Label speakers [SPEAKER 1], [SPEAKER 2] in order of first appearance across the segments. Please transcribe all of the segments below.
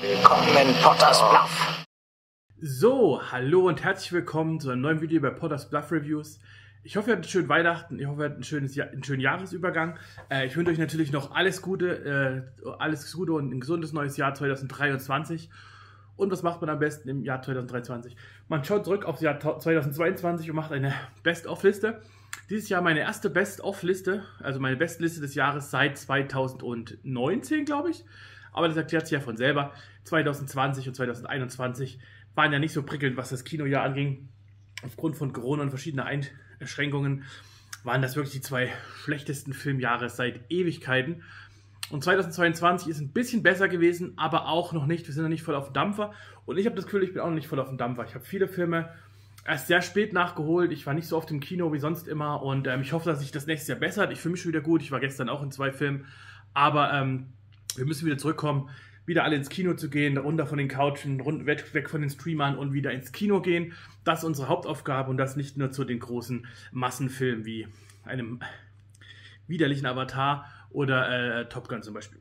[SPEAKER 1] Willkommen in Potters Bluff.
[SPEAKER 2] So, hallo und herzlich willkommen zu einem neuen Video bei Potters Bluff Reviews. Ich hoffe, ihr hattet einen schönen Weihnachten, ich hoffe, ihr hattet ein schönes Jahr, einen schönen Jahresübergang. Äh, ich wünsche euch natürlich noch alles Gute, äh, alles Gute und ein gesundes neues Jahr 2023. Und was macht man am besten im Jahr 2023? Man schaut zurück aufs Jahr 2022 und macht eine Best-of-Liste. Dieses Jahr meine erste Best-of-Liste, also meine Bestliste des Jahres seit 2019, glaube ich. Aber das erklärt sich ja von selber. 2020 und 2021 waren ja nicht so prickelnd, was das Kinojahr anging. Aufgrund von Corona und verschiedener Einschränkungen waren das wirklich die zwei schlechtesten Filmjahre seit Ewigkeiten. Und 2022 ist ein bisschen besser gewesen, aber auch noch nicht. Wir sind noch nicht voll auf dem Dampfer. Und ich habe das Gefühl, ich bin auch noch nicht voll auf dem Dampfer. Ich habe viele Filme erst sehr spät nachgeholt. Ich war nicht so oft im Kino wie sonst immer. Und ähm, ich hoffe, dass sich das nächste Jahr bessert. Ich fühle mich schon wieder gut. Ich war gestern auch in zwei Filmen. Aber ähm, wir müssen wieder zurückkommen, wieder alle ins Kino zu gehen, runter von den Couchen, rund, weg, weg von den Streamern und wieder ins Kino gehen. Das ist unsere Hauptaufgabe und das nicht nur zu den großen Massenfilmen wie einem widerlichen Avatar oder äh, Top Gun zum Beispiel.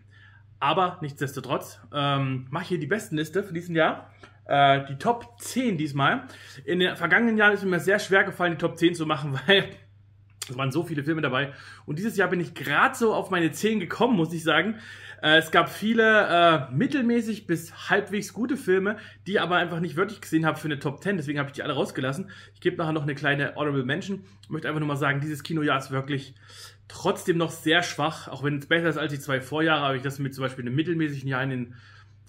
[SPEAKER 2] Aber nichtsdestotrotz ähm, mache ich hier die besten Liste für diesen Jahr. Äh, die Top 10 diesmal. In den vergangenen Jahren ist mir sehr schwer gefallen, die Top 10 zu machen, weil es waren so viele Filme dabei. Und dieses Jahr bin ich gerade so auf meine 10 gekommen, muss ich sagen. Äh, es gab viele äh, mittelmäßig bis halbwegs gute Filme, die aber einfach nicht wirklich gesehen habe für eine Top 10. Deswegen habe ich die alle rausgelassen. Ich gebe nachher noch eine kleine Honorable Mention. Ich möchte einfach nur mal sagen, dieses Kinojahr ist wirklich trotzdem noch sehr schwach. Auch wenn es besser ist als die zwei Vorjahre, habe ich das mit zum Beispiel einem mittelmäßigen Jahr in den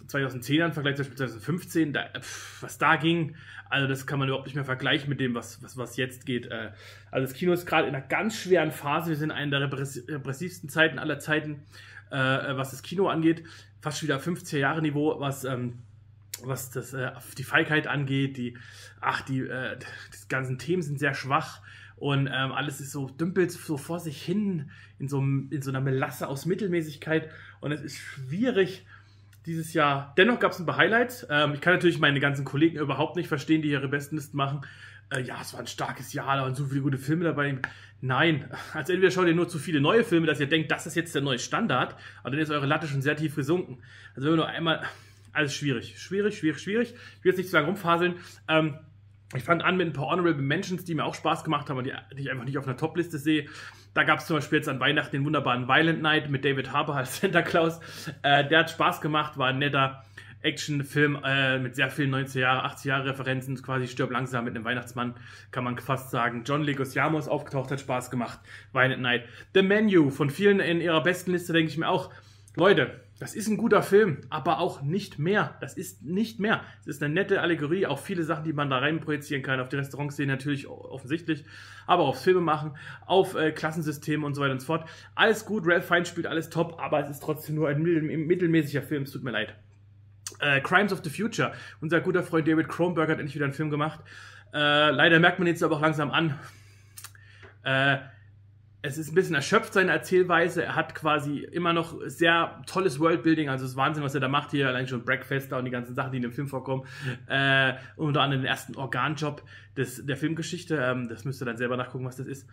[SPEAKER 2] 2010ern Vergleich zu 2015, da, pff, was da ging, also das kann man überhaupt nicht mehr vergleichen mit dem, was, was, was jetzt geht. Äh, also das Kino ist gerade in einer ganz schweren Phase. Wir sind in einer der repressivsten Zeiten aller Zeiten, äh, was das Kino angeht. Fast wieder 50er Jahre Niveau, was, ähm, was das, äh, die Feigheit angeht. Die, ach, die, äh, die ganzen Themen sind sehr schwach. Und ähm, alles ist so, dümpelt so vor sich hin in so, in so einer Melasse aus Mittelmäßigkeit. Und es ist schwierig, dieses Jahr. Dennoch gab es ein paar Highlights. Ähm, ich kann natürlich meine ganzen Kollegen überhaupt nicht verstehen, die ihre Bestenlisten machen. Äh, ja, es war ein starkes Jahr, da waren so viele gute Filme dabei. Nein, also entweder schaut ihr nur zu viele neue Filme, dass ihr denkt, das ist jetzt der neue Standard, aber dann ist eure Latte schon sehr tief gesunken. Also wenn wir nur einmal, alles schwierig, schwierig, schwierig, schwierig. Ich will jetzt nicht zu lange rumfaseln. Ähm, ich fand an mit ein paar Honorable Mentions, die mir auch Spaß gemacht haben, die, die ich einfach nicht auf einer Top-Liste sehe. Da gab es zum Beispiel jetzt an Weihnachten den wunderbaren Violent Night mit David Harbour als Santa Claus. Äh, der hat Spaß gemacht, war ein netter Actionfilm äh, mit sehr vielen 90er Jahre, 80 Jahre Referenzen, quasi stirb langsam mit einem Weihnachtsmann, kann man fast sagen. John Leguizamo ist aufgetaucht, hat Spaß gemacht. Violent Night. The Menu, von vielen in ihrer besten Liste denke ich mir auch, Leute, das ist ein guter Film, aber auch nicht mehr. Das ist nicht mehr. Es ist eine nette Allegorie, auch viele Sachen, die man da rein projizieren kann. Auf die Restaurantszene natürlich offensichtlich, aber aufs Filme machen, auf äh, Klassensysteme und so weiter und so fort. Alles gut, Ralph Fiennes spielt alles top, aber es ist trotzdem nur ein mittelmäßiger Film. Es tut mir leid. Äh, Crimes of the Future. Unser guter Freund David Kronberg hat endlich wieder einen Film gemacht. Äh, leider merkt man jetzt aber auch langsam an. Äh, es ist ein bisschen erschöpft, seine Erzählweise. Er hat quasi immer noch sehr tolles Worldbuilding, also es ist Wahnsinn, was er da macht hier, allein schon Breakfast und die ganzen Sachen, die in dem Film vorkommen. Äh, unter anderem den ersten Organjob des, der Filmgeschichte. Ähm, das müsst ihr dann selber nachgucken, was das ist.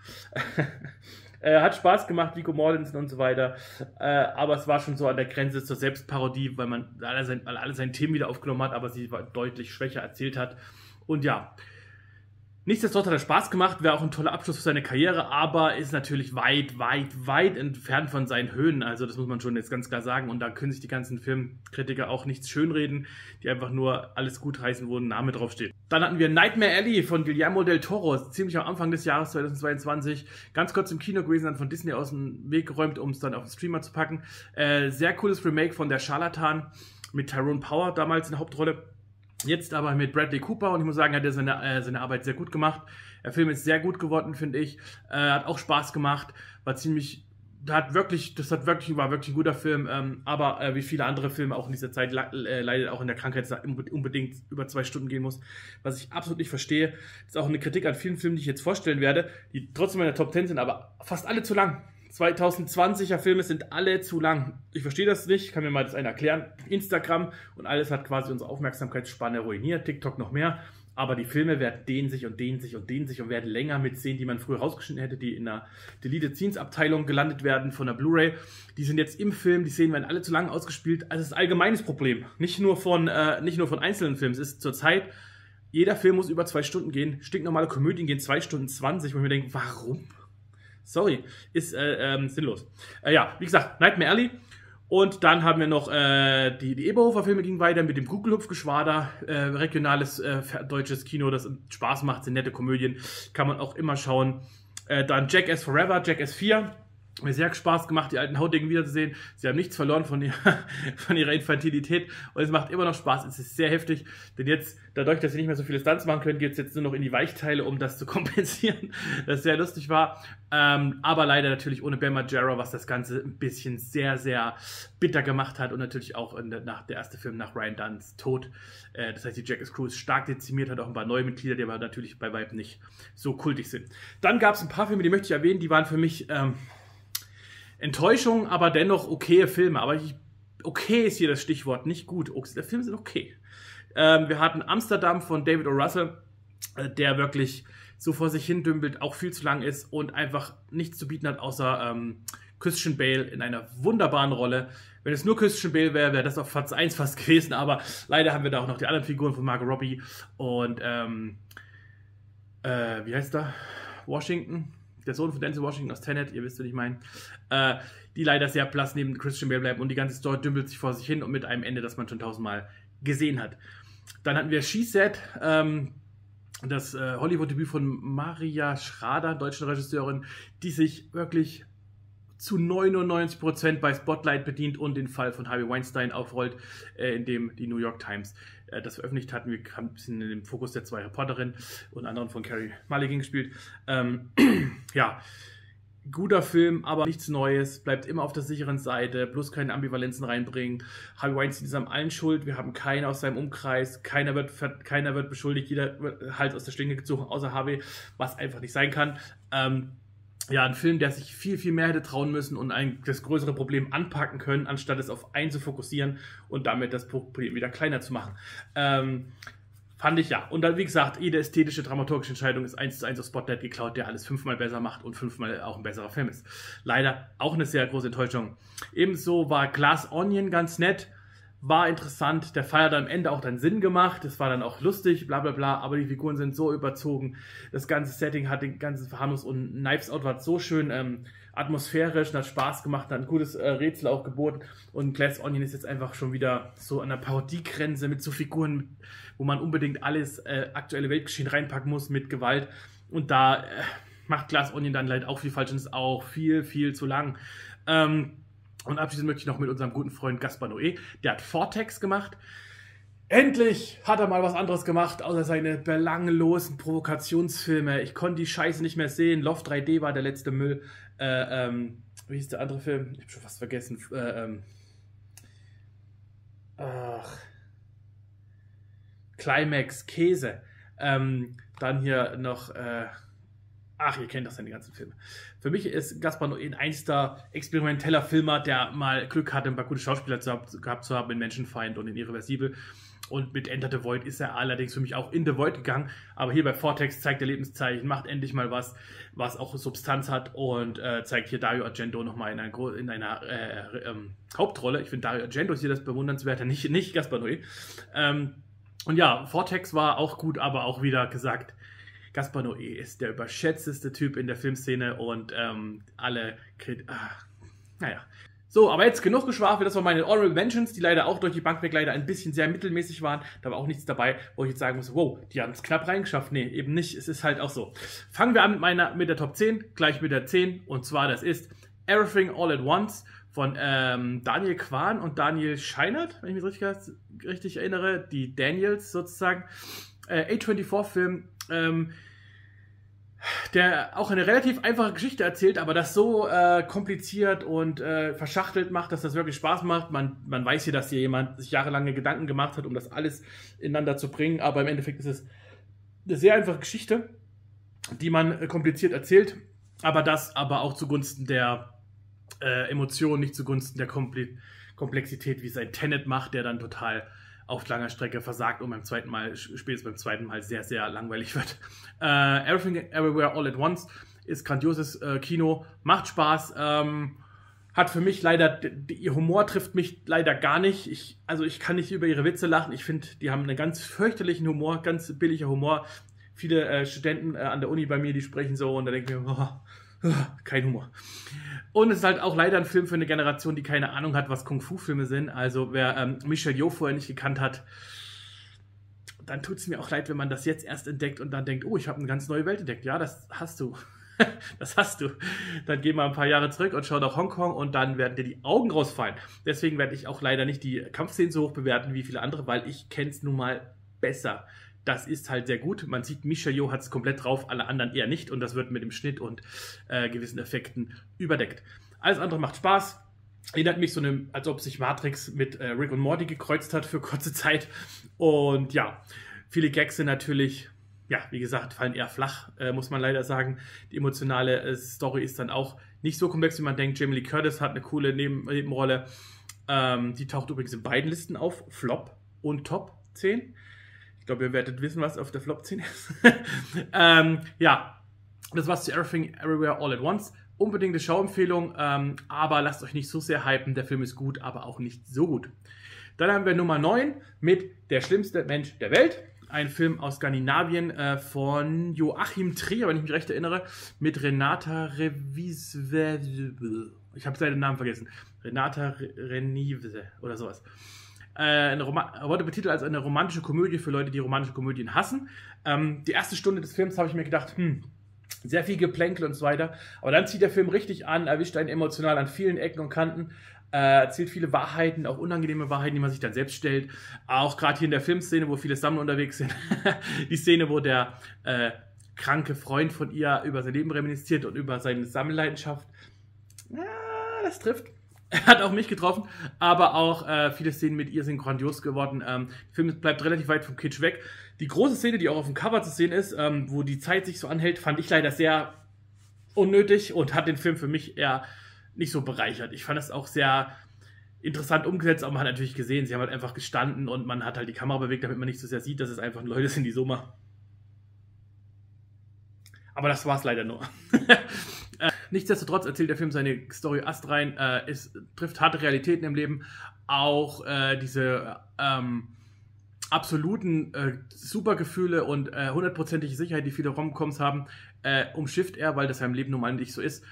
[SPEAKER 2] äh, hat Spaß gemacht, Vico Mortensen und so weiter. Äh, aber es war schon so an der Grenze zur Selbstparodie, weil man alle sein, alle seine Themen wieder aufgenommen hat, aber sie deutlich schwächer erzählt hat. Und ja, Nichtsdestotrotz hat er Spaß gemacht, wäre auch ein toller Abschluss für seine Karriere, aber ist natürlich weit, weit, weit entfernt von seinen Höhen. Also das muss man schon jetzt ganz klar sagen. Und da können sich die ganzen Filmkritiker auch nichts schönreden, die einfach nur alles gut heißen, wo ein Name draufsteht. Dann hatten wir Nightmare Alley von Guillermo del Toro, ziemlich am Anfang des Jahres 2022. Ganz kurz im Kino gewesen, dann von Disney aus dem Weg geräumt, um es dann auf den Streamer zu packen. Äh, sehr cooles Remake von Der Charlatan mit Tyrone Power damals in der Hauptrolle Jetzt aber mit Bradley Cooper und ich muss sagen, hat er seine, äh, seine Arbeit sehr gut gemacht. Der Film ist sehr gut geworden, finde ich. Äh, hat auch Spaß gemacht, war ziemlich, hat wirklich, das hat wirklich, war wirklich ein guter Film, ähm, aber äh, wie viele andere Filme auch in dieser Zeit äh, leidet auch in der Krankheit, dass er unbedingt über zwei Stunden gehen muss, was ich absolut nicht verstehe. Das ist auch eine Kritik an vielen Filmen, die ich jetzt vorstellen werde, die trotzdem in der Top 10 sind, aber fast alle zu lang. 2020er Filme sind alle zu lang. Ich verstehe das nicht, kann mir mal das einer erklären. Instagram und alles hat quasi unsere Aufmerksamkeitsspanne ruiniert, TikTok noch mehr. aber die Filme werden dehnen sich und dehnen sich und dehnen sich und werden länger mit Szenen, die man früher rausgeschnitten hätte, die in der Deleted Scenes Abteilung gelandet werden von der Blu-ray. Die sind jetzt im Film, die Szenen werden alle zu lang ausgespielt. Also es ist ein allgemeines Problem. Nicht nur von, äh, nicht nur von einzelnen Filmen. Es ist zurzeit, jeder Film muss über zwei Stunden gehen. Stinknormale Komödien gehen zwei Stunden 20, wo ich mir denke, warum? Sorry, ist äh, ähm, sinnlos. Äh, ja, wie gesagt, Nightmare Alley und dann haben wir noch äh, die, die Eberhofer-Filme gingen weiter mit dem Kugelhupfgeschwader, äh, regionales äh, deutsches Kino, das Spaß macht, sind nette Komödien, kann man auch immer schauen. Äh, dann Jackass Forever, Jackass 4, mir sehr Spaß gemacht, die alten Hautdicken wiederzusehen. Sie haben nichts verloren von, ihr, von ihrer Infantilität und es macht immer noch Spaß. Es ist sehr heftig, denn jetzt, dadurch, dass sie nicht mehr so viele Stunts machen können, geht es jetzt nur noch in die Weichteile, um das zu kompensieren. Das sehr lustig war. Ähm, aber leider natürlich ohne Ben Margera, was das Ganze ein bisschen sehr, sehr bitter gemacht hat und natürlich auch der, nach, der erste Film nach Ryan Dunns Tod. Äh, das heißt, die Jackass Crew ist stark dezimiert, hat auch ein paar neue Mitglieder, die aber natürlich bei Vibe nicht so kultig sind. Dann gab es ein paar Filme, die möchte ich erwähnen, die waren für mich... Ähm, Enttäuschung, aber dennoch okaye Filme. Aber ich, okay ist hier das Stichwort, nicht gut. Der Film sind okay. Ähm, wir hatten Amsterdam von David O. Russell, äh, der wirklich so vor sich hin dümpelt, auch viel zu lang ist und einfach nichts zu bieten hat, außer ähm, Christian Bale in einer wunderbaren Rolle. Wenn es nur Christian Bale wäre, wäre das auf Platz 1 fast gewesen, aber leider haben wir da auch noch die anderen Figuren von Margot Robbie und ähm, äh, wie heißt er? Washington? Der Sohn von Denzel Washington aus Tenet, ihr wisst, was ich meine, äh, die leider sehr blass neben Christian Bale bleiben und die ganze Story dümpelt sich vor sich hin und mit einem Ende, das man schon tausendmal gesehen hat. Dann hatten wir She Said, ähm, das äh, Hollywood-Debüt von Maria Schrader, deutschen Regisseurin, die sich wirklich zu 99% bei Spotlight bedient und den Fall von Harvey Weinstein aufrollt, äh, in dem die New York Times äh, das veröffentlicht hatten. Wir haben ein bisschen in dem Fokus der zwei Reporterinnen und anderen von Carrie Mulligan gespielt. Ähm, ja, guter Film, aber nichts Neues, bleibt immer auf der sicheren Seite, bloß keine Ambivalenzen reinbringen. Harvey Weinstein ist am allen schuld, wir haben keinen aus seinem Umkreis, keiner wird, keiner wird beschuldigt, jeder wird halt aus der Schlinge gezogen, außer Harvey, was einfach nicht sein kann. Ähm, ja, ein Film, der sich viel, viel mehr hätte trauen müssen und ein, das größere Problem anpacken können, anstatt es auf einen zu fokussieren und damit das Problem wieder kleiner zu machen. Ähm, fand ich ja. Und dann, wie gesagt, jede ästhetische, dramaturgische Entscheidung ist eins zu eins auf Spotlight geklaut, der alles fünfmal besser macht und fünfmal auch ein besserer Film ist. Leider auch eine sehr große Enttäuschung. Ebenso war Glass Onion ganz nett war interessant. Der Fall hat am Ende auch dann Sinn gemacht. Es war dann auch lustig, bla bla bla. Aber die Figuren sind so überzogen. Das ganze Setting hat den ganzen Verharmlos und Knives Out war so schön ähm, atmosphärisch und hat Spaß gemacht, hat ein gutes äh, Rätsel auch geboten. Und Glass Onion ist jetzt einfach schon wieder so an der Parodiegrenze mit so Figuren, wo man unbedingt alles äh, aktuelle Weltgeschehen reinpacken muss mit Gewalt. Und da äh, macht Glass Onion dann leider auch viel falsch und ist auch viel, viel zu lang. Ähm, und abschließend möchte ich noch mit unserem guten Freund Gaspar Noé, der hat Vortex gemacht. Endlich hat er mal was anderes gemacht, außer seine belanglosen Provokationsfilme. Ich konnte die Scheiße nicht mehr sehen. Loft 3D war der letzte Müll. Äh, ähm, wie hieß der andere Film? Ich hab schon fast vergessen. Äh, ähm, ach. Climax, Käse. Ähm, dann hier noch. Äh, Ach, ihr kennt doch seine ganzen Filme. Für mich ist Gaspar Noé ein einster experimenteller Filmer, der mal Glück hatte, ein paar gute Schauspieler zu, gehabt zu haben in Menschenfeind und in Irreversibel. Und mit Enter the Void ist er allerdings für mich auch in The Void gegangen. Aber hier bei Vortex zeigt er Lebenszeichen, macht endlich mal was, was auch Substanz hat und äh, zeigt hier Dario Argento nochmal in einer, in einer äh, ähm, Hauptrolle. Ich finde Dario Argento ist hier das Bewundernswerte, nicht, nicht Gaspar Noé. Ähm, und ja, Vortex war auch gut, aber auch wieder gesagt, Gaspar Noé ist der überschätzteste Typ in der Filmszene und ähm, alle. Ah, naja. So, aber jetzt genug geschwafelt. Das waren meine Honorable Mentions, die leider auch durch die Bank weg leider ein bisschen sehr mittelmäßig waren. Da war auch nichts dabei, wo ich jetzt sagen muss, wow, die haben es knapp reingeschafft. Nee, eben nicht. Es ist halt auch so. Fangen wir an mit meiner, mit der Top 10, gleich mit der 10. Und zwar, das ist Everything All at Once von ähm, Daniel Kwan und Daniel Scheinert, wenn ich mich richtig, richtig erinnere. Die Daniels sozusagen. Äh, A24-Film. Ähm, der auch eine relativ einfache Geschichte erzählt, aber das so äh, kompliziert und äh, verschachtelt macht, dass das wirklich Spaß macht. Man, man weiß hier, dass hier jemand sich jahrelange Gedanken gemacht hat, um das alles ineinander zu bringen, aber im Endeffekt ist es eine sehr einfache Geschichte, die man äh, kompliziert erzählt, aber das aber auch zugunsten der äh, Emotionen, nicht zugunsten der Komple Komplexität, wie es ein Tenet macht, der dann total auf langer Strecke versagt und beim zweiten Mal, spätestens beim zweiten Mal sehr, sehr langweilig wird. Äh, Everything Everywhere All at Once ist grandioses äh, Kino, macht Spaß. Ähm, hat für mich leider, ihr Humor trifft mich leider gar nicht. Ich, also ich kann nicht über ihre Witze lachen. Ich finde, die haben einen ganz fürchterlichen Humor, ganz billiger Humor. Viele äh, Studenten äh, an der Uni bei mir, die sprechen so und da denke ich mir, oh, kein Humor. Und es ist halt auch leider ein Film für eine Generation, die keine Ahnung hat, was Kung-Fu-Filme sind. Also wer ähm, Michel Yeoh vorher nicht gekannt hat, dann tut es mir auch leid, wenn man das jetzt erst entdeckt und dann denkt, oh, ich habe eine ganz neue Welt entdeckt. Ja, das hast du. das hast du. Dann geh mal ein paar Jahre zurück und schau nach Hongkong und dann werden dir die Augen rausfallen. Deswegen werde ich auch leider nicht die Kampfszenen so hoch bewerten wie viele andere, weil ich kenne es nun mal besser. Das ist halt sehr gut. Man sieht, Yo hat es komplett drauf, alle anderen eher nicht und das wird mit dem Schnitt und äh, gewissen Effekten überdeckt. Alles andere macht Spaß. Erinnert mich so eine, als ob sich Matrix mit äh, Rick und Morty gekreuzt hat für kurze Zeit. Und ja, viele Gags sind natürlich ja, wie gesagt, fallen eher flach, äh, muss man leider sagen. Die emotionale äh, Story ist dann auch nicht so komplex, wie man denkt. Jamie Lee Curtis hat eine coole Neben Nebenrolle. Ähm, die taucht übrigens in beiden Listen auf, Flop und Top 10. Ich glaube, ihr werdet wissen, was auf der Flop 10 ist. ähm, ja, das war's zu Everything Everywhere All at Once. Unbedingte Schauempfehlung, ähm, aber lasst euch nicht so sehr hypen. Der Film ist gut, aber auch nicht so gut. Dann haben wir Nummer 9 mit Der schlimmste Mensch der Welt ein Film aus Skandinavien äh, von Joachim Trier, wenn ich mich recht erinnere, mit Renata Revisve. Ich habe seinen Namen vergessen. Renata Renive oder sowas. Äh, eine wurde betitelt als eine romantische Komödie für Leute, die romantische Komödien hassen. Ähm, die erste Stunde des Films habe ich mir gedacht, hm, sehr viel Geplänkel und so weiter. Aber dann zieht der Film richtig an, erwischt einen emotional an vielen Ecken und Kanten äh, erzählt viele Wahrheiten, auch unangenehme Wahrheiten, die man sich dann selbst stellt. Auch gerade hier in der Filmszene, wo viele Sammler unterwegs sind. die Szene, wo der äh, kranke Freund von ihr über sein Leben reminisziert und über seine Sammelleidenschaft. Ja, das trifft. Er hat auch mich getroffen, aber auch äh, viele Szenen mit ihr sind grandios geworden. Ähm, der Film bleibt relativ weit vom Kitsch weg. Die große Szene, die auch auf dem Cover zu sehen ist, ähm, wo die Zeit sich so anhält, fand ich leider sehr unnötig und hat den Film für mich eher nicht so bereichert. Ich fand das auch sehr interessant umgesetzt, aber man hat natürlich gesehen, sie haben halt einfach gestanden und man hat halt die Kamera bewegt, damit man nicht so sehr sieht, dass es einfach Leute sind, die so machen. Aber das war es leider nur. Äh, nichtsdestotrotz erzählt der Film seine Story astrein. Äh, es trifft harte Realitäten im Leben. Auch äh, diese ähm, absoluten äh, Supergefühle und äh, hundertprozentige Sicherheit, die viele Romcoms haben, äh, umschifft er, weil das ja im Leben nun mal nicht so ist.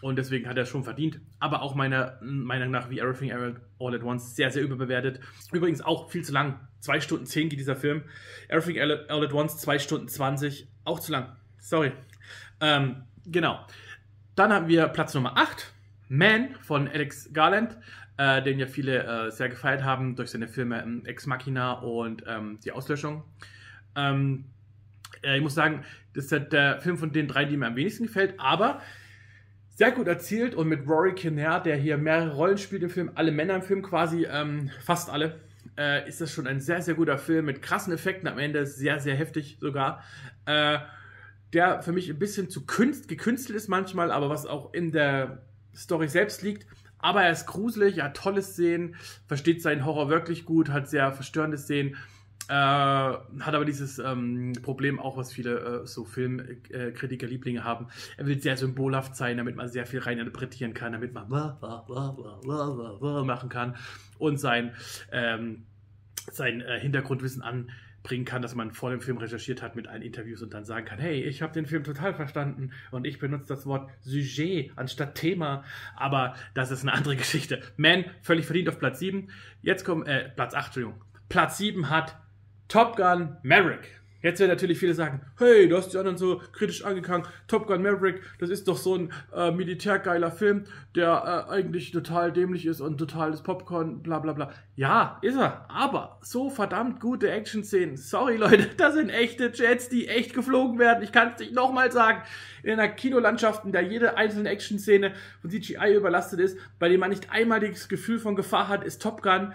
[SPEAKER 2] Und deswegen hat er es schon verdient. Aber auch meiner Meinung nach, wie Everything All at Once, sehr, sehr überbewertet. Übrigens auch viel zu lang. 2 Stunden 10 geht dieser Film. Everything All at Once, 2 Stunden 20. Auch zu lang. Sorry. Ähm, genau. Dann haben wir Platz Nummer 8. Man von Alex Garland, äh, den ja viele äh, sehr gefeiert haben durch seine Filme ähm, Ex Machina und ähm, Die Auslöschung. Ähm, äh, ich muss sagen, das ist der Film von den drei, die mir am wenigsten gefällt, aber sehr gut erzählt und mit Rory Kinnear, der hier mehrere Rollen spielt im Film, alle Männer im Film quasi, ähm, fast alle, äh, ist das schon ein sehr, sehr guter Film mit krassen Effekten am Ende, sehr, sehr heftig sogar. Der für mich ein bisschen zu künst, gekünstelt ist manchmal, aber was auch in der Story selbst liegt. Aber er ist gruselig, er hat tolle Szenen, versteht seinen Horror wirklich gut, hat sehr verstörende Szenen äh, hat aber dieses ähm, Problem auch, was viele äh, so Filmkritiker äh, Lieblinge haben. Er will sehr symbolhaft sein, damit man sehr viel rein interpretieren kann, damit man machen kann und sein, ähm, sein äh, Hintergrundwissen anbringen kann, dass man vor dem Film recherchiert hat mit allen Interviews und dann sagen kann, hey, ich habe den Film total verstanden und ich benutze das Wort Sujet anstatt Thema, aber das ist eine andere Geschichte. Man, völlig verdient auf Platz 7. Jetzt kommt, äh, Platz 8, Entschuldigung. Platz 7 hat Top Gun Maverick. Jetzt werden natürlich viele sagen, hey, du hast die anderen so kritisch angegangen. Top Gun Maverick, das ist doch so ein äh, militärgeiler Film, der äh, eigentlich total dämlich ist und totales Popcorn, bla bla bla. Ja, ist er. Aber so verdammt gute Action-Szenen. Sorry, Leute, das sind echte Jets, die echt geflogen werden. Ich kann es nicht nochmal sagen. In einer Kinolandschaft, in der jede einzelne Action-Szene von CGI überlastet ist, bei dem man nicht einmal das Gefühl von Gefahr hat, ist Top Gun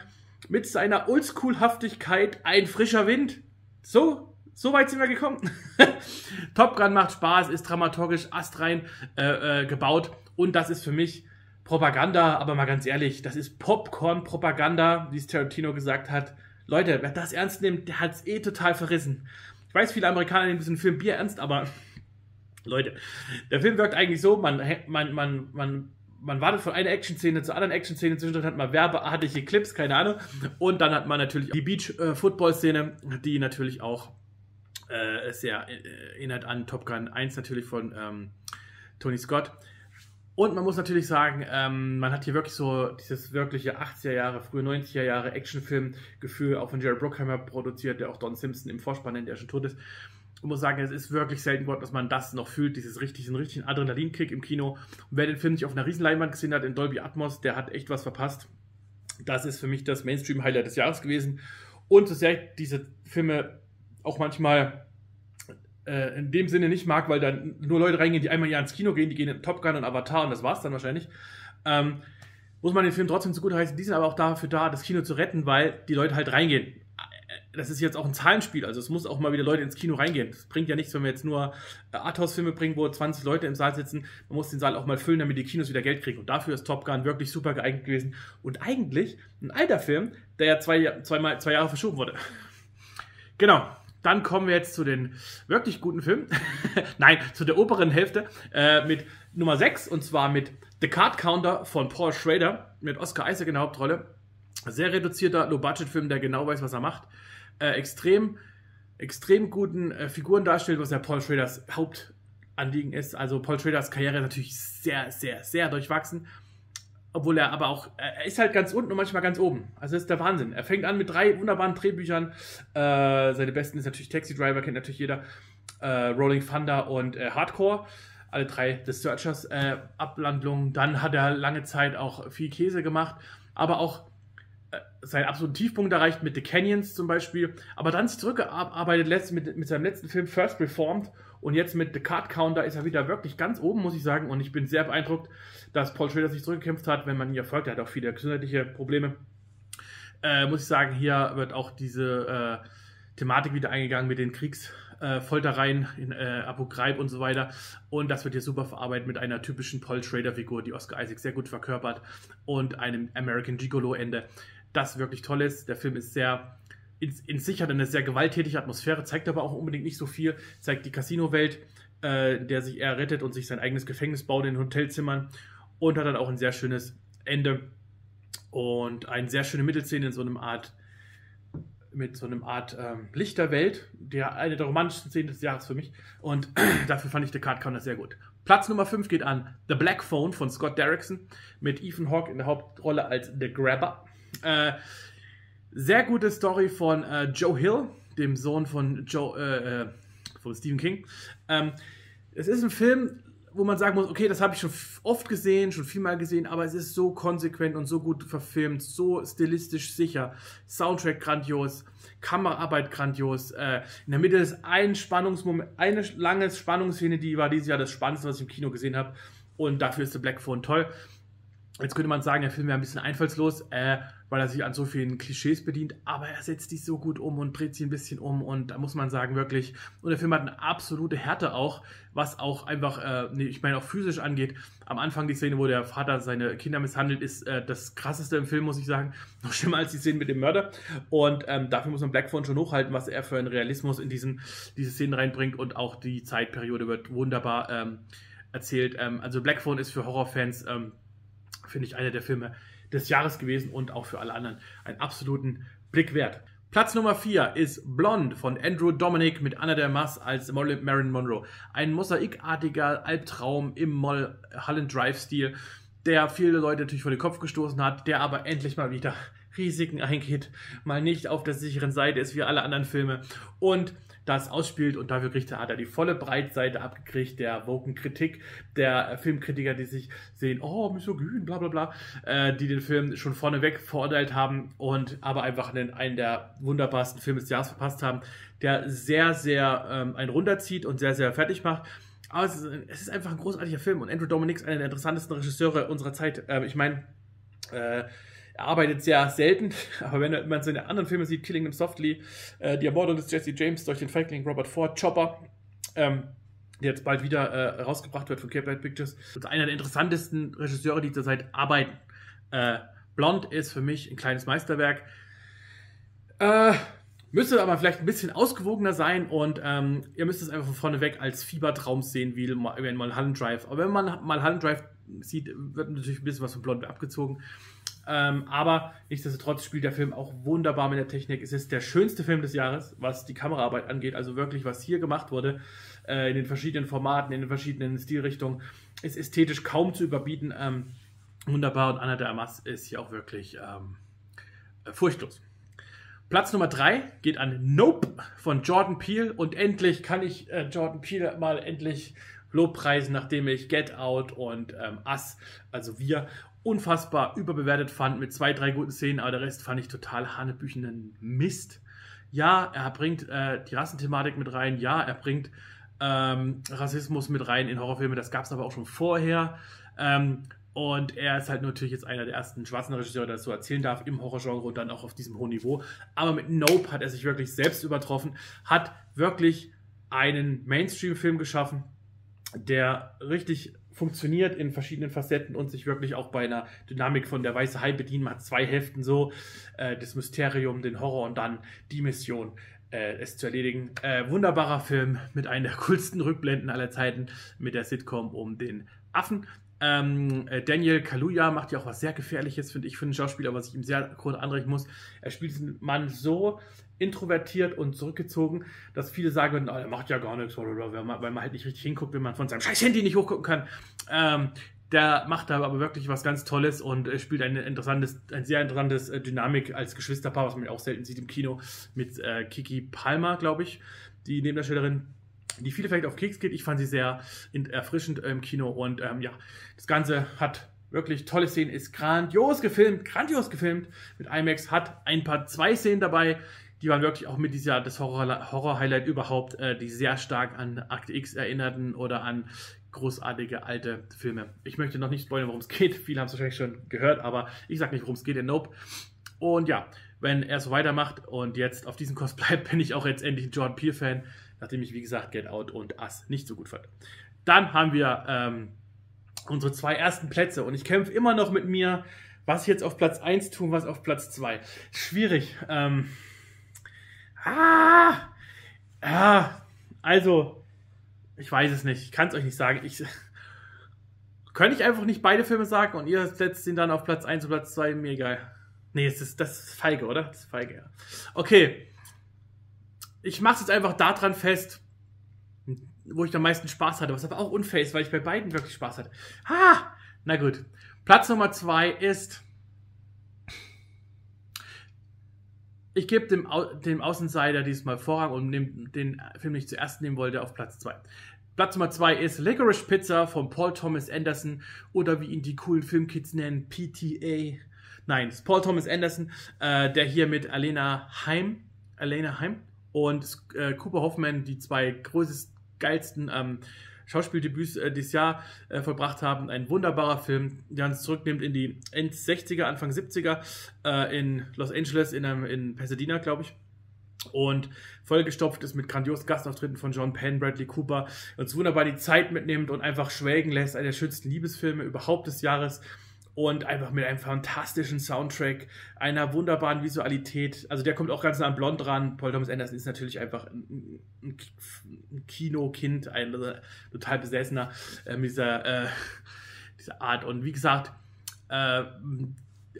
[SPEAKER 2] mit seiner Oldschool-Haftigkeit ein frischer Wind. So, so weit sind wir gekommen. Top Gun macht Spaß, ist dramaturgisch astrein äh, äh, gebaut und das ist für mich Propaganda, aber mal ganz ehrlich, das ist Popcorn-Propaganda, wie es Tarantino gesagt hat. Leute, wer das ernst nimmt, der hat es eh total verrissen. Ich weiß, viele Amerikaner nehmen diesen Film Bier ernst, aber Leute, der Film wirkt eigentlich so, man, man, man, man, man wartet von einer Action-Szene zur anderen Action-Szene, zwischendurch hat man werbeartige Clips, keine Ahnung. Und dann hat man natürlich die Beach-Football-Szene, die natürlich auch äh, sehr äh, erinnert an Top Gun 1 natürlich von ähm, Tony Scott. Und man muss natürlich sagen, ähm, man hat hier wirklich so dieses wirkliche 80er Jahre, frühe 90er Jahre Actionfilm-Gefühl, auch von Jerry Bruckheimer produziert, der auch Don Simpson im Vorspann nennt, der schon tot ist. Ich muss sagen, es ist wirklich selten geworden, dass man das noch fühlt, dieses richtig, diesen richtigen Adrenalinkick im Kino. Und wer den Film nicht auf einer Riesenleinwand gesehen hat, in Dolby Atmos, der hat echt was verpasst. Das ist für mich das Mainstream-Highlight des Jahres gewesen. Und so sehr ich diese Filme auch manchmal äh, in dem Sinne nicht mag, weil dann nur Leute reingehen, die einmal Jahr ins Kino gehen, die gehen in Top Gun und Avatar und das war's dann wahrscheinlich. Ähm, muss man den Film trotzdem zugute heißen. Die sind aber auch dafür da, das Kino zu retten, weil die Leute halt reingehen. Das ist jetzt auch ein Zahlenspiel, also es muss auch mal wieder Leute ins Kino reingehen. Das bringt ja nichts, wenn wir jetzt nur äh, Arthouse-Filme bringen, wo 20 Leute im Saal sitzen. Man muss den Saal auch mal füllen, damit die Kinos wieder Geld kriegen. Und dafür ist Top Gun wirklich super geeignet gewesen. Und eigentlich ein alter Film, der ja zwei, zwei, zwei Jahre verschoben wurde. Genau, dann kommen wir jetzt zu den wirklich guten Filmen. Nein, zu der oberen Hälfte äh, mit Nummer 6 und zwar mit The Card Counter von Paul Schrader mit Oscar Isaac in der Hauptrolle. Sehr reduzierter Low-Budget-Film, der genau weiß, was er macht. Äh, extrem, extrem guten äh, Figuren darstellt, was ja Paul Schraders Hauptanliegen ist. Also Paul Schraders Karriere ist natürlich sehr, sehr, sehr durchwachsen obwohl er aber auch, er ist halt ganz unten und manchmal ganz oben. Also das ist der Wahnsinn. Er fängt an mit drei wunderbaren Drehbüchern. Äh, seine besten ist natürlich Taxi Driver, kennt natürlich jeder. Äh, Rolling Thunder und äh, Hardcore. Alle drei The Searchers äh, Ablandungen. Dann hat er lange Zeit auch viel Käse gemacht, aber auch äh, seinen absoluten Tiefpunkt erreicht mit The Canyons zum Beispiel. Aber dann sich zurückgearbeitet mit, mit seinem letzten Film First Reformed und jetzt mit The Card Counter ist er wieder wirklich ganz oben, muss ich sagen. Und ich bin sehr beeindruckt, dass Paul Schrader sich zurückgekämpft hat, wenn man ihn erfolgt. Er hat auch viele gesundheitliche Probleme. Äh, muss ich sagen, hier wird auch diese äh, Thematik wieder eingegangen mit den Kriegsfoltereien äh, in äh, Abu Ghraib und so weiter. Und das wird hier super verarbeitet mit einer typischen Paul Schrader-Figur, die Oscar Isaac sehr gut verkörpert und einem American Gigolo-Ende, das wirklich toll ist. Der Film ist sehr in, sich hat eine sehr gewalttätige Atmosphäre, zeigt aber auch unbedingt nicht so viel, zeigt die Casino-Welt, äh, der sich eher rettet und sich sein eigenes Gefängnis baut in Hotelzimmern und hat dann auch ein sehr schönes Ende und eine sehr schöne Mittelszene in so einem Art mit so einem Art ähm, Lichterwelt, der eine der romantischsten Szenen des Jahres für mich und dafür fand ich The Card Counter sehr gut. Platz Nummer 5 geht an The Black Phone von Scott Derrickson mit Ethan Hawke in der Hauptrolle als The Grabber. Äh, sehr gute Story von äh, Joe Hill, dem Sohn von Joe, äh, äh, von Stephen King. Ähm, es ist ein Film, wo man sagen muss, okay, das habe ich schon oft gesehen, schon viel mal gesehen, aber es ist so konsequent und so gut verfilmt, so stilistisch sicher, Soundtrack grandios, Kameraarbeit grandios. Äh, in der Mitte ist ein Spannungsmoment, eine lange Spannungsszene, die war dieses Jahr das Spannendste, was ich im Kino gesehen habe. Und dafür ist The Black Phone toll. Jetzt könnte man sagen, der Film wäre ein bisschen einfallslos, äh, weil er sich an so vielen Klischees bedient, aber er setzt die so gut um und dreht sie ein bisschen um und da muss man sagen, wirklich, und der Film hat eine absolute Härte auch, was auch einfach, äh, nee, ich meine auch physisch angeht. Am Anfang die Szene, wo der Vater seine Kinder misshandelt, ist äh, das krasseste im Film, muss ich sagen. Noch schlimmer als die Szene mit dem Mörder. Und ähm, dafür muss man Blackphone schon hochhalten, was er für einen Realismus in diesen, diese Szenen reinbringt und auch die Zeitperiode wird wunderbar ähm, erzählt. Ähm, also Blackphone ist für Horrorfans ähm, finde ich, einer der Filme des Jahres gewesen und auch für alle anderen einen absoluten Blick wert. Platz Nummer 4 ist Blonde von Andrew Dominic mit Anna de Mas als Marilyn Monroe. Ein mosaikartiger Albtraum im Moll Holland Drive Stil, der viele Leute natürlich vor den Kopf gestoßen hat, der aber endlich mal wieder Risiken eingeht, mal nicht auf der sicheren Seite ist wie alle anderen Filme und das ausspielt und dafür kriegt er, hat er die volle Breitseite abgekriegt der woken Kritik, der Filmkritiker, die sich sehen, oh, misogyn, bla bla bla, äh, die den Film schon vorneweg verurteilt haben und aber einfach einen, einen der wunderbarsten Filme des Jahres verpasst haben, der sehr, sehr ähm, einen runterzieht und sehr, sehr fertig macht. Aber es ist, es ist einfach ein großartiger Film und Andrew Dominic ist einer der interessantesten Regisseure unserer Zeit. Äh, ich meine, äh, er arbeitet sehr selten, aber wenn man seine anderen Filme sieht, Killing Them Softly, äh, Die Ermordung des Jesse James durch den Feigling Robert Ford, Chopper, ähm, der jetzt bald wieder äh, rausgebracht wird von Cape Light Pictures, ist einer der interessantesten Regisseure, die zurzeit arbeiten. Äh, Blond ist für mich ein kleines Meisterwerk. Äh, müsste aber vielleicht ein bisschen ausgewogener sein und ähm, ihr müsst es einfach von vorne weg als Fiebertraum sehen, wie wenn man Mulholland Drive. Aber wenn man Mulholland Drive sieht, wird natürlich ein bisschen was von Blond abgezogen. Ähm, aber nichtsdestotrotz spielt der Film auch wunderbar mit der Technik. Es ist der schönste Film des Jahres, was die Kameraarbeit angeht. Also wirklich, was hier gemacht wurde, äh, in den verschiedenen Formaten, in den verschiedenen Stilrichtungen, ist ästhetisch kaum zu überbieten. Ähm, wunderbar und Anna de Amas ist hier auch wirklich ähm, äh, furchtlos. Platz Nummer 3 geht an Nope von Jordan Peele und endlich kann ich äh, Jordan Peele mal endlich Lobpreisen, nachdem ich Get Out und ähm, Us, also wir, unfassbar überbewertet fand mit zwei, drei guten Szenen, aber der Rest fand ich total hanebüchenen Mist. Ja, er bringt äh, die Rassenthematik mit rein, ja, er bringt ähm, Rassismus mit rein in Horrorfilme, das gab es aber auch schon vorher. Ähm, und er ist halt natürlich jetzt einer der ersten schwarzen Regisseure, der das so erzählen darf im Horrorgenre und dann auch auf diesem hohen Niveau. Aber mit Nope hat er sich wirklich selbst übertroffen, hat wirklich einen Mainstream-Film geschaffen, der richtig funktioniert in verschiedenen Facetten und sich wirklich auch bei einer Dynamik von der Weiße Hai bedienen. Man hat zwei Hälften so, äh, das Mysterium, den Horror und dann die Mission, äh, es zu erledigen. Äh, wunderbarer Film mit einer der coolsten Rückblenden aller Zeiten mit der Sitcom um den Affen. Ähm, äh, Daniel Kaluuya macht ja auch was sehr Gefährliches, finde ich, für einen Schauspieler, was ich ihm sehr groß anrechnen muss. Er spielt diesen Mann so introvertiert und zurückgezogen, dass viele sagen, oh, er macht ja gar nichts, weil man, weil man halt nicht richtig hinguckt, wenn man von seinem scheiß Handy nicht hochgucken kann. Ähm, der macht da aber wirklich was ganz Tolles und äh, spielt ein interessantes, ein sehr interessantes äh, Dynamik als Geschwisterpaar, was man auch selten sieht im Kino, mit äh, Kiki Palmer, glaube ich, die Nebendarstellerin die viele vielleicht auf Keks geht. Ich fand sie sehr erfrischend im Kino und ähm, ja, das Ganze hat wirklich tolle Szenen, ist grandios gefilmt, grandios gefilmt mit IMAX, hat ein paar zwei Szenen dabei, die waren wirklich auch mit dieser, das Horror-Highlight Horror überhaupt, äh, die sehr stark an Akt X erinnerten oder an großartige alte Filme. Ich möchte noch nicht spoilern, worum es geht. Viele haben es wahrscheinlich schon gehört, aber ich sage nicht, worum es geht in Nope. Und ja, wenn er so weitermacht und jetzt auf diesem Kurs bleibt, bin ich auch jetzt endlich ein Jordan Peele-Fan nachdem ich, wie gesagt, Get Out und Us nicht so gut fand. Dann haben wir ähm, unsere zwei ersten Plätze und ich kämpfe immer noch mit mir, was ich jetzt auf Platz 1 tue, was auf Platz 2. Schwierig. Ähm, ah, ah, also, ich weiß es nicht. Ich kann es euch nicht sagen. Ich, könnte ich einfach nicht beide Filme sagen und ihr setzt ihn dann auf Platz 1 und Platz 2? Mir egal. Nee, das ist, das ist feige, oder? Das ist feige, ja. Okay ich mache es jetzt einfach daran fest, wo ich am meisten Spaß hatte, was aber auch unfair ist, weil ich bei beiden wirklich Spaß hatte. Ha! Na gut. Platz Nummer zwei ist. Ich gebe dem, Au dem Außenseiter diesmal Vorrang und nehme den Film, den ich zuerst nehmen wollte, auf Platz zwei. Platz Nummer zwei ist Licorice Pizza von Paul Thomas Anderson oder wie ihn die coolen Filmkids nennen, PTA. Nein, es ist Paul Thomas Anderson, äh, der hier mit Alena Heim, Alena Heim, und äh, Cooper Hoffman, die zwei größten, geilsten ähm, Schauspieldebüts äh, dieses Jahr äh, vollbracht haben. Ein wunderbarer Film, der uns zurücknimmt in die End 60er, Anfang 70er äh, in Los Angeles, in, einem, in Pasadena, glaube ich. Und vollgestopft ist mit grandiosen Gastauftritten von John Penn, Bradley Cooper, uns wunderbar die Zeit mitnimmt und einfach schwelgen lässt. Einer der schönsten Liebesfilme überhaupt des Jahres und einfach mit einem fantastischen Soundtrack, einer wunderbaren Visualität. Also der kommt auch ganz nah an Blond dran. Paul Thomas Anderson ist natürlich einfach ein, ein, Kinokind, ein total besessener äh, mit dieser, äh, dieser Art. Und wie gesagt, äh,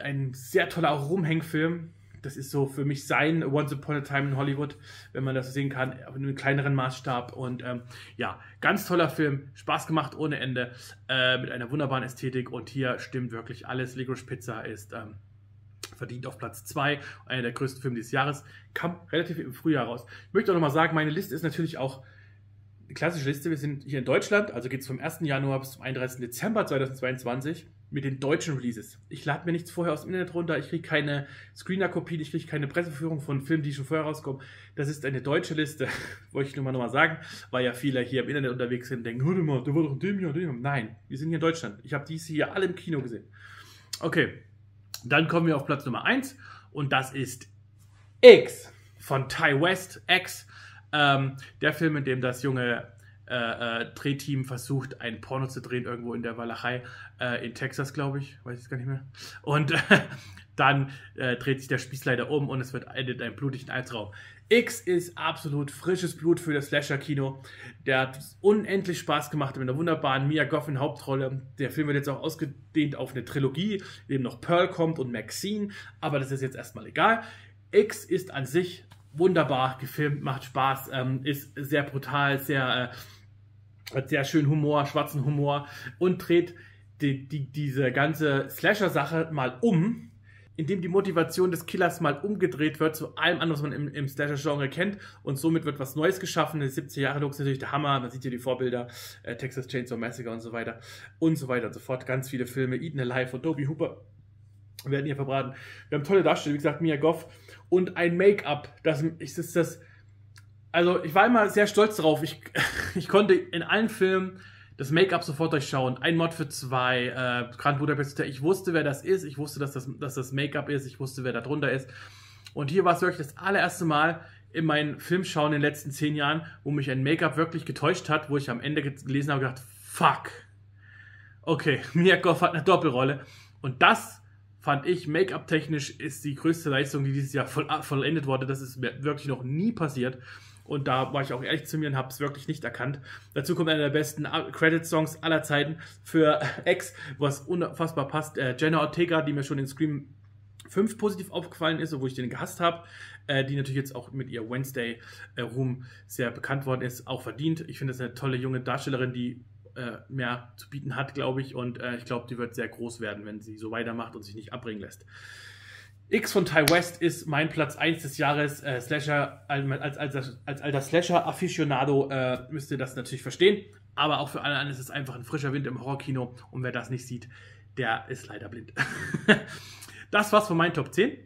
[SPEAKER 2] ein sehr toller Rumhängfilm das ist so für mich sein Once Upon a Time in Hollywood, wenn man das sehen kann, auf einem kleineren Maßstab. Und ähm, ja, ganz toller Film, Spaß gemacht ohne Ende, äh, mit einer wunderbaren Ästhetik. Und hier stimmt wirklich alles. Licorice Pizza ist ähm, verdient auf Platz 2, einer der größten Filme dieses Jahres, kam relativ im Frühjahr raus. Ich möchte auch nochmal sagen, meine Liste ist natürlich auch eine klassische Liste. Wir sind hier in Deutschland, also geht es vom 1. Januar bis zum 31. Dezember 2022 mit den deutschen Releases. Ich lade mir nichts vorher aus dem Internet runter, ich kriege keine Screener-Kopien, ich kriege keine Presseführung von Filmen, die schon vorher rauskommen. Das ist eine deutsche Liste, wollte ich nur mal nochmal sagen, weil ja viele hier im Internet unterwegs sind und denken, hör mal, der war doch in dem Jahr, dem Jahr. Nein, wir sind hier in Deutschland. Ich habe diese hier alle im Kino gesehen. Okay, dann kommen wir auf Platz Nummer 1 und das ist X von Ty West, X. Ähm, der Film, in dem das junge äh, äh, Drehteam versucht, ein Porno zu drehen, irgendwo in der Walachei, äh, in Texas, glaube ich, weiß ich gar nicht mehr. Und dann äh, dreht sich der Spieß leider um und es wird endet ein blutigen Albtraum. X ist absolut frisches Blut für das Slasher-Kino. Der hat unendlich Spaß gemacht mit einer wunderbaren Mia Goff in Hauptrolle. Der Film wird jetzt auch ausgedehnt auf eine Trilogie, in dem noch Pearl kommt und Maxine, aber das ist jetzt erstmal egal. X ist an sich wunderbar gefilmt, macht Spaß, ähm, ist sehr brutal, sehr, äh, hat sehr schön Humor, schwarzen Humor und dreht die, die, diese ganze Slasher-Sache mal um indem die Motivation des Killers mal umgedreht wird zu allem anderen, was man im, im Slasher-Genre kennt und somit wird was Neues geschaffen. Der 70er-Jahre-Look ist natürlich der Hammer, man sieht hier die Vorbilder, äh, Texas Chainsaw Massacre und so weiter und so weiter und so fort. Ganz viele Filme, Eaten Alive von Toby Hooper werden hier verbraten. Wir haben tolle Darsteller, wie gesagt, Mia Goff und ein Make-up, das ist das, also ich war immer sehr stolz darauf, ich, ich konnte in allen Filmen das Make-up sofort durchschauen. Ein Mod für zwei, äh, Grand Budapest Ich wusste, wer das ist. Ich wusste, dass das, dass das Make-up ist. Ich wusste, wer da drunter ist. Und hier war es wirklich das allererste Mal in meinen Filmschauen in den letzten zehn Jahren, wo mich ein Make-up wirklich getäuscht hat, wo ich am Ende gelesen habe und gedacht, fuck. Okay, Mia hat eine Doppelrolle. Und das fand ich, Make-up-technisch ist die größte Leistung, die dieses Jahr voll, vollendet wurde. Das ist mir wirklich noch nie passiert. Und da war ich auch ehrlich zu mir und habe es wirklich nicht erkannt. Dazu kommt einer der besten Credit-Songs aller Zeiten für X, was unfassbar passt. Äh, Jenna Ortega, die mir schon in Scream 5 positiv aufgefallen ist, wo ich den gehasst habe, äh, die natürlich jetzt auch mit ihr Wednesday äh, sehr bekannt worden ist, auch verdient. Ich finde, das eine tolle junge Darstellerin, die äh, mehr zu bieten hat, glaube ich. Und äh, ich glaube, die wird sehr groß werden, wenn sie so weitermacht und sich nicht abbringen lässt. X von Ty West ist mein Platz 1 des Jahres. Äh, Slasher, als, als, als alter Slasher-Afficionado äh, müsst ihr das natürlich verstehen. Aber auch für alle anderen ist es einfach ein frischer Wind im Horrorkino. Und wer das nicht sieht, der ist leider blind. das war's von meinen Top 10.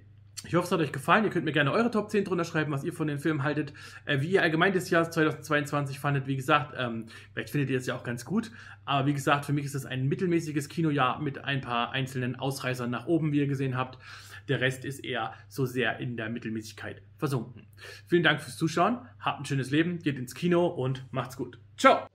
[SPEAKER 2] Ich hoffe, es hat euch gefallen. Ihr könnt mir gerne eure Top 10 drunter schreiben, was ihr von den Filmen haltet, äh, wie ihr allgemein das Jahr 2022 fandet. Wie gesagt, ähm, vielleicht findet ihr es ja auch ganz gut. Aber wie gesagt, für mich ist es ein mittelmäßiges Kinojahr mit ein paar einzelnen Ausreißern nach oben, wie ihr gesehen habt. Der Rest ist eher so sehr in der Mittelmäßigkeit versunken. Vielen Dank fürs Zuschauen. Habt ein schönes Leben, geht ins Kino und macht's gut. Ciao!